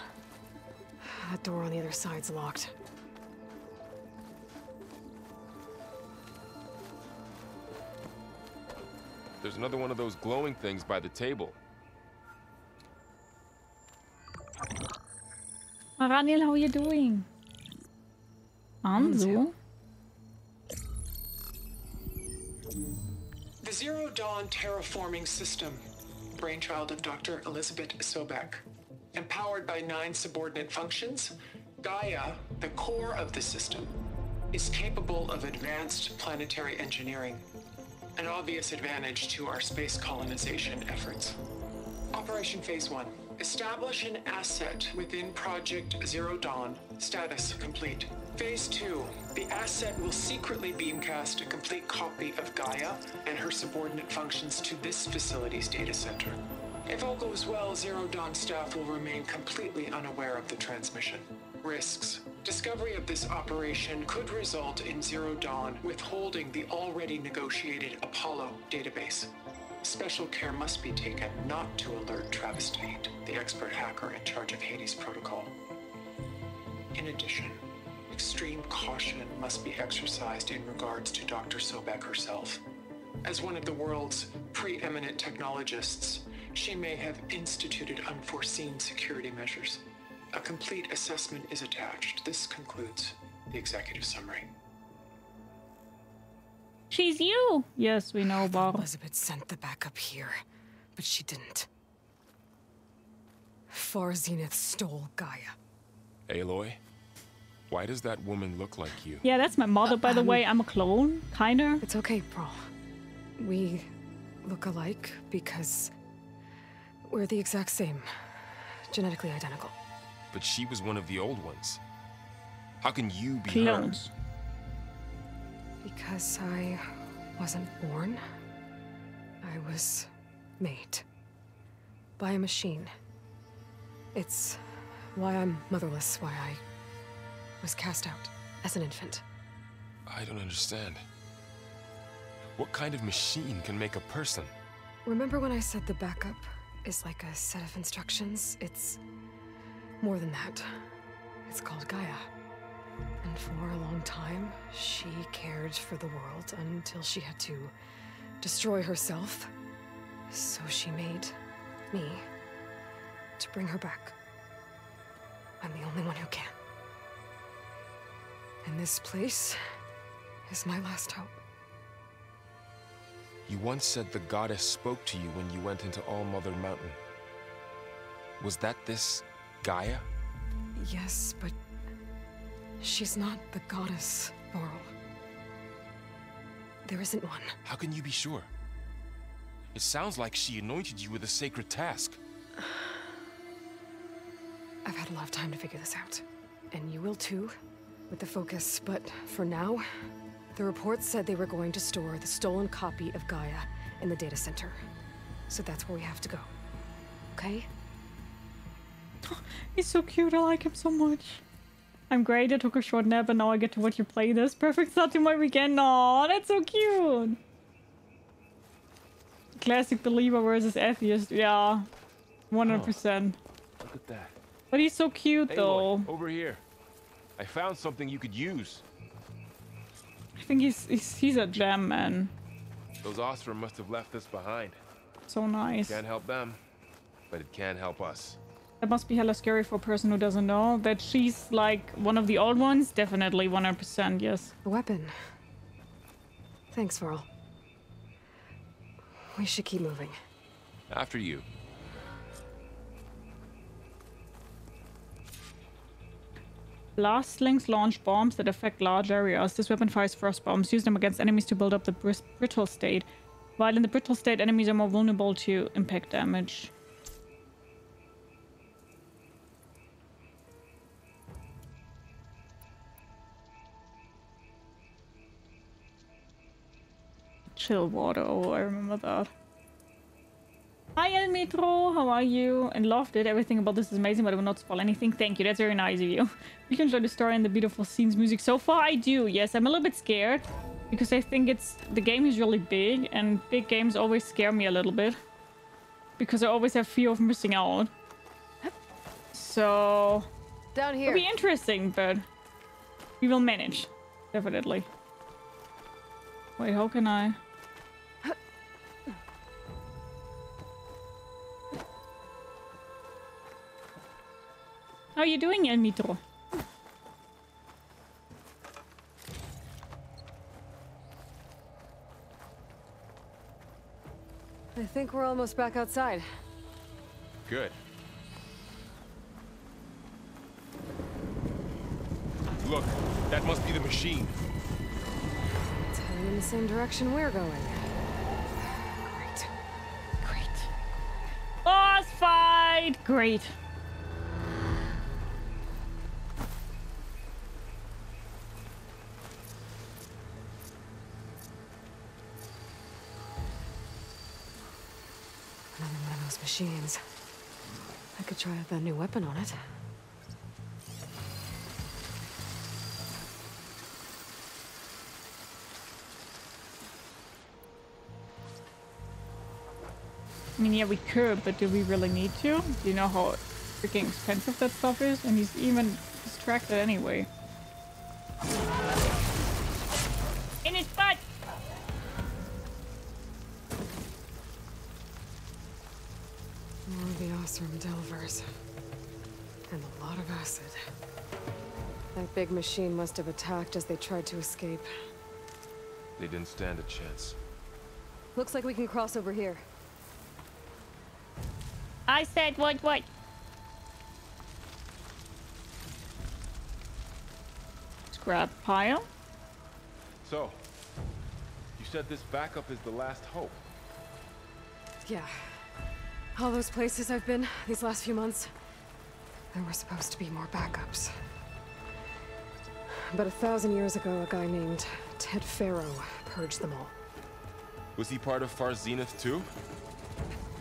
That door on the other side's locked. There's another one of those glowing things by the table. Maranil, how are you doing? Anzu? Zero Dawn terraforming system, brainchild of Dr. Elizabeth Sobek. Empowered by nine subordinate functions, Gaia, the core of the system, is capable of advanced planetary engineering, an obvious advantage to our space colonization efforts. Operation Phase 1. Establish an asset within Project Zero Dawn. Status complete. Phase 2. The asset will secretly beamcast a complete copy of Gaia and her subordinate functions to this facility's data center. If all goes well, Zero Dawn staff will remain completely unaware of the transmission. Risks. Discovery of this operation could result in Zero Dawn withholding the already negotiated Apollo database. Special care must be taken not to alert Travis Tate, the expert hacker in charge of Hades Protocol. In addition, extreme caution must be exercised in regards to Dr. Sobek herself. As one of the world's preeminent technologists, she may have instituted unforeseen security measures. A complete assessment is attached. This concludes the executive summary. She's you! Yes, we know, Bob. Elizabeth sent the backup here, but she didn't. Far Zenith stole Gaia. Aloy? Why does that woman look like you? Yeah, that's my mother, by the um, way. I'm a clone, kinda. It's okay, Pearl. We look alike because we're the exact same. Genetically identical. But she was one of the old ones. How can you be Clones. Because I wasn't born, I was made by a machine. It's why I'm motherless, why I was cast out as an infant. I don't understand. What kind of machine can make a person? Remember when I said the backup is like a set of instructions? It's more than that. It's called Gaia. And for a long time, she cared for the world until she had to destroy herself. So she made me to bring her back. I'm the only one who can. And this place is my last hope. You once said the goddess spoke to you when you went into All Mother Mountain. Was that this Gaia? Yes, but she's not the goddess, Laurel. There isn't one. How can you be sure? It sounds like she anointed you with a sacred task. I've had a lot of time to figure this out. And you will too, with the focus. But for now, the report said they were going to store the stolen copy of Gaia in the data center. So that's where we have to go. Okay? Oh, he's so cute. I like him so much. I'm great. I took a short nap and now I get to watch you play this. Perfect start to my weekend. Aw, that's so cute. Classic believer versus atheist. Yeah. 100%. Look at that. But he's so cute though. Aloy, over here. I found something you could use. I think he's, he's he's a gem, man. Those Oseram must have left this behind. So nice. Can't help them, but it can help us. That must be hella scary for a person who doesn't know that she's like one of the old ones. Definitely 100%, yes. A weapon. Thanks, Varl. We should keep moving. After you. Blast slings launch bombs that affect large areas. This weapon fires frost bombs. Use them against enemies to build up the bris- brittle state. While in the brittle state, enemies are more vulnerable to impact damage. Chill water. Oh, I remember that. Hi, El Metro. How are you? And loved it. Everything about this is amazing, but I will not spoil anything. Thank you. That's very nice of you. You can enjoy the story and the beautiful scenes, music. So far, I do. Yes, I'm a little bit scared because I think it's the game is really big, and big games always scare me a little bit. because I always have fear of missing out. So Down here. it'll be interesting, but we will manage. Definitely. Wait, how can I? How are you doing, El Mitro? I think we're almost back outside. Good. Look, that must be the machine. It's heading in the same direction we're going. Great. Great. Boss fight! Great. Machines. I could try out that new weapon on it. I mean, yeah, we could, but do we really need to? Do you know how freaking expensive that stuff is? And he's even distracted anyway. Big machine must have attacked as they tried to escape. They didn't stand a chance. Looks like we can cross over here. I said what what? Scrap pile. So, you said this backup is the last hope. Yeah. All those places I've been these last few months, there were supposed to be more backups. But a thousand years ago, a guy named Ted Faro purged them all. Was he part of Far Zenith too?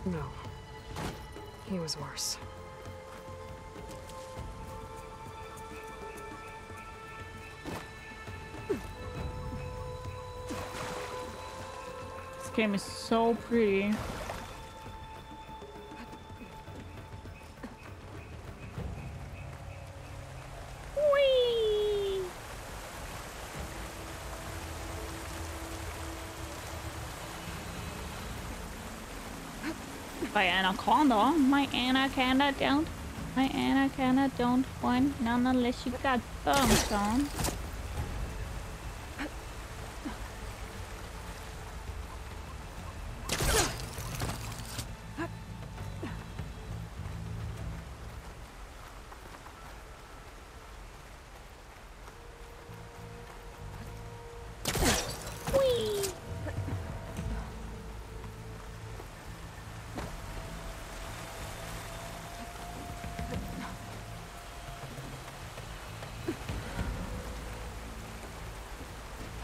No. He was worse. This game is so pretty. Anaconda, my anaconda don't, my anaconda don't. Want none unless you got thumbs on.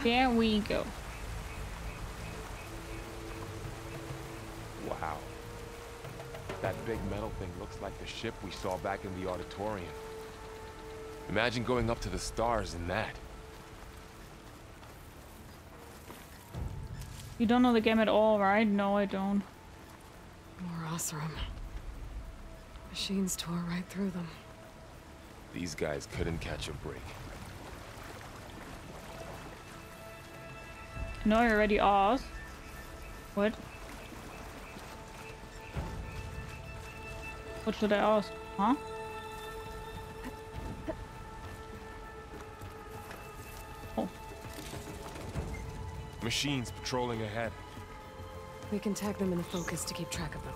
There we go. Wow. That big metal thing looks like the ship we saw back in the auditorium. Imagine going up to the stars in that. You don't know the game at all, right? No, I don't. More Oseram. Machines tore right through them. These guys couldn't catch a break. No, I already asked. What? What should I ask? Huh? Oh, Machines patrolling ahead. We can tag them in the focus to keep track of them.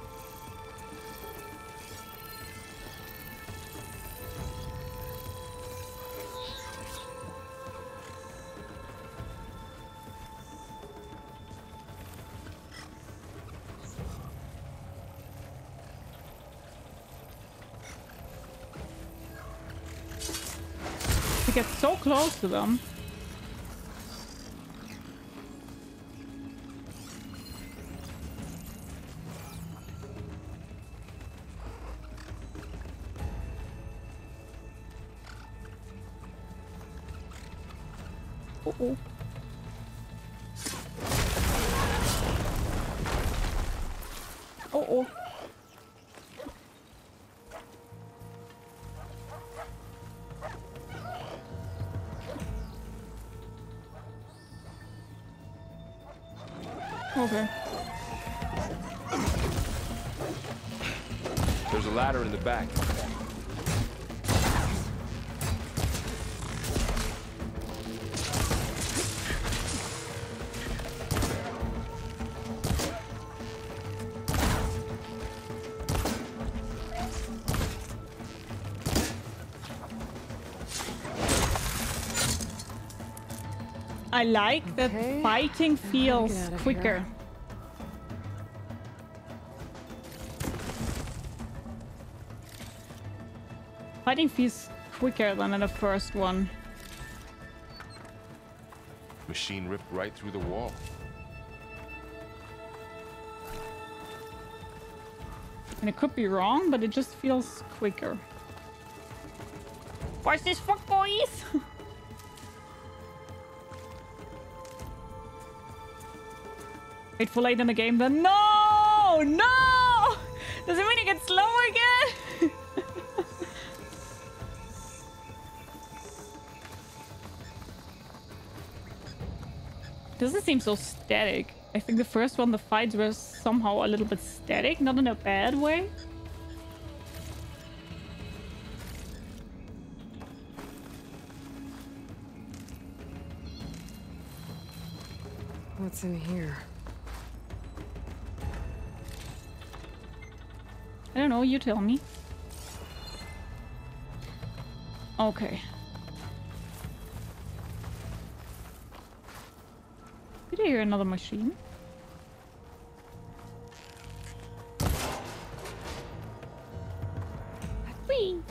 Close to them. The back. I like that Okay. fighting feels get out of quicker. here. Fighting feels quicker than in the first one. Machine ripped right through the wall. And it could be wrong, but it just feels quicker. What's this fuck boys? Wait for late in the game then. No! No! Does it mean it gets slower again? Doesn't seem so static. I think the first one, the fights were somehow a little bit static, not in a bad way. What's in here? I don't know, you tell me. Okay. Hear another machine? Whee!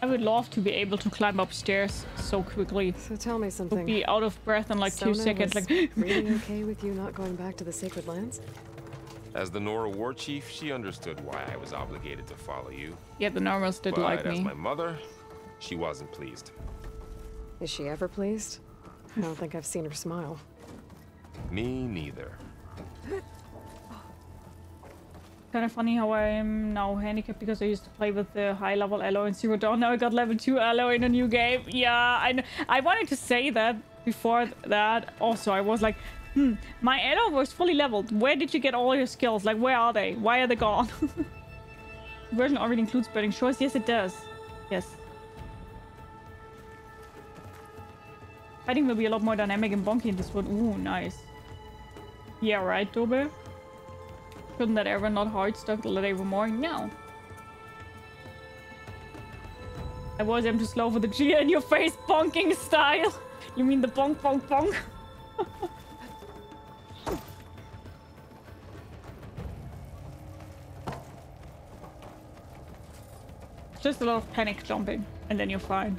I would love to be able to climb upstairs so quickly. So tell me Would something. be out of breath in like two seconds. Like, really okay with you not going back to the Sacred Lands? As the Nora war chief, she understood why I was obligated to follow you. yeah, the normals did but like as me. my mother, she wasn't pleased. Is she ever pleased? I don't think I've seen her smile. Me neither. Kind of funny how I'm now handicapped because I used to play with the high level Aloy in Zero Dawn. Now I got level 2 Aloy in a new game. Yeah, I kn- I wanted to say that before that. Also, I was like, hmm, my Aloy was fully leveled. Where did you get all your skills? Like, where are they? Why are they gone? Version already includes burning shores. Yes, it does. Yes. Fighting will be a lot more dynamic and bonky in this one. Ooh, nice. Yeah, right, Tobe? Couldn't that ever not hard stuck the day more? No. I was am too slow for the Gia in your face bonking style. You mean the bonk bonk bonk? Just a lot of panic jumping, and then you're fine.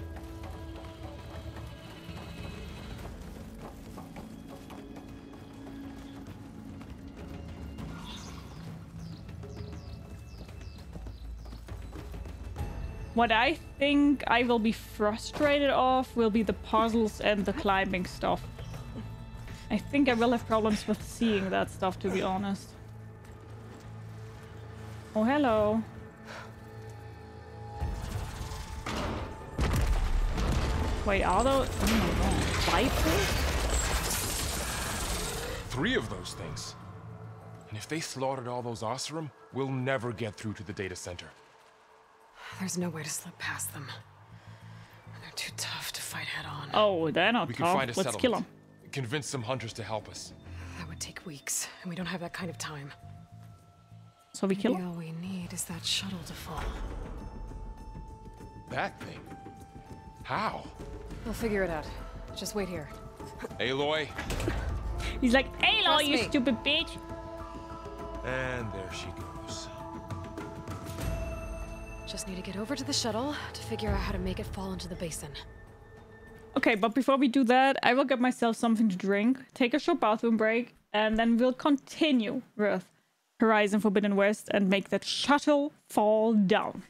What I think I will be frustrated of will be the puzzles and the climbing stuff. I think I will have problems with seeing that stuff, to be honest. Oh, hello. Wait, are those... Oh my god. Vipers? Three of those things. And if they slaughtered all those Oseram, we'll never get through to the data center. There's no way to slip past them. They're too tough to fight head on. Oh, they're not We can tough. find a Let's kill them. Convince some hunters to help us. That would take weeks, and we don't have that kind of time. So we kill Maybe them? all we need is that shuttle to fall. That thing? How? We'll figure it out. Just wait here. Aloy. He's like, Aloy, Trust you me." stupid bitch. And there she goes. Just need to get over to the shuttle to figure out how to make it fall into the basin. Okay, but before we do that, I will get myself something to drink, take a short bathroom break, and then we'll continue with Horizon Forbidden West and make that shuttle fall down.